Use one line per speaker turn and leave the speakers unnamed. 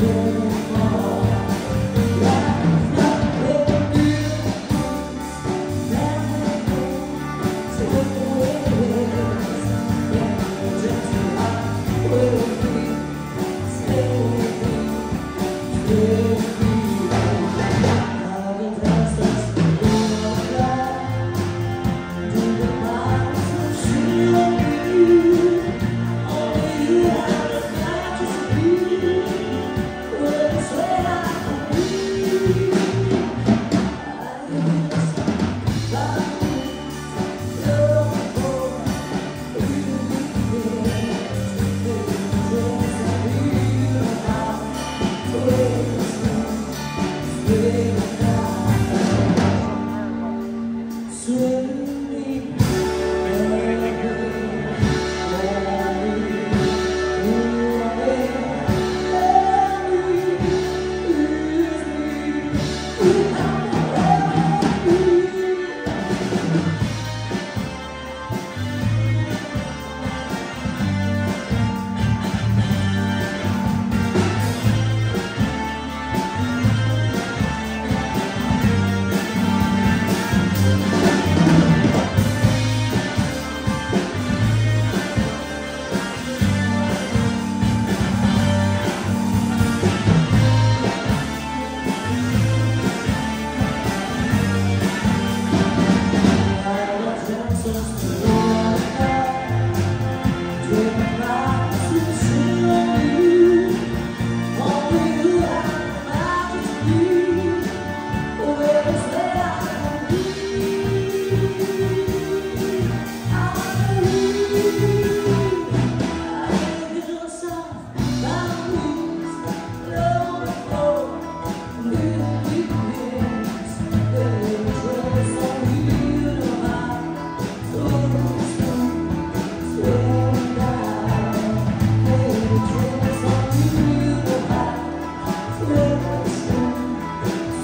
Yeah.